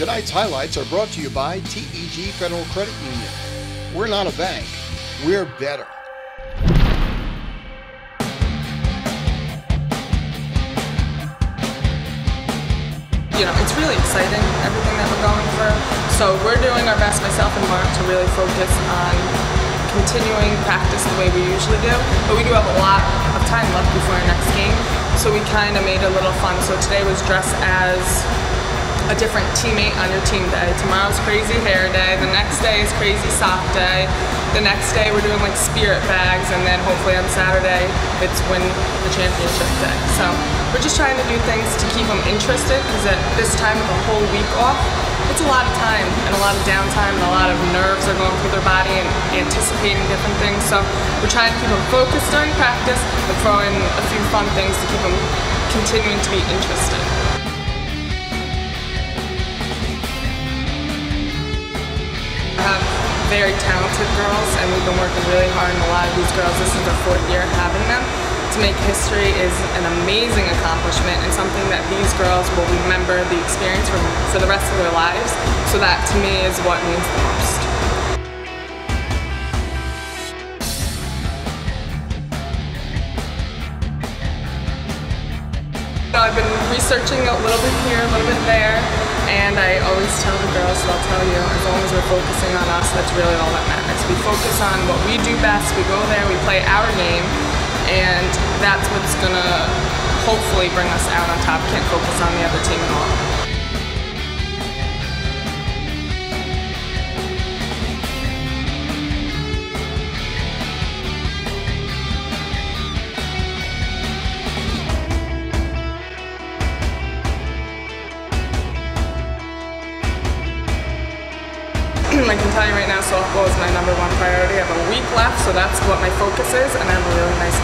Tonight's highlights are brought to you by TEG Federal Credit Union. We're not a bank, we're better. You know, it's really exciting, everything that we're going for. So we're doing our best, myself and Mark, to really focus on continuing practice the way we usually do. But we do have a lot of time left before our next game. So we kind of made a little fun. So today was dressed as a different teammate on your team day. Tomorrow's crazy hair day. The next day is crazy sock day. The next day we're doing like spirit bags, and then hopefully on Saturday it's win the championship day. So we're just trying to do things to keep them interested because at this time of the whole week off, it's a lot of time and a lot of downtime and a lot of nerves are going through their body and anticipating different things. So we're trying to keep them focused during practice and throw in a few fun things to keep them continuing to be interested. Very talented girls and we've been working really hard and a lot of these girls, this is their fourth year having them. To make history is an amazing accomplishment and something that these girls will remember the experience for, for the rest of their lives. So that to me is what means the most. I've been researching a little bit here, a little bit there, and I always tell the girls, focusing on us, that's really all that matters. We focus on what we do best, we go there, we play our game, and that's what's gonna hopefully bring us out on top. Can't focus on the other team at all. I can tell you right now, softball is my number one priority. I have a week left, so that's what my focus is, and I have a really nice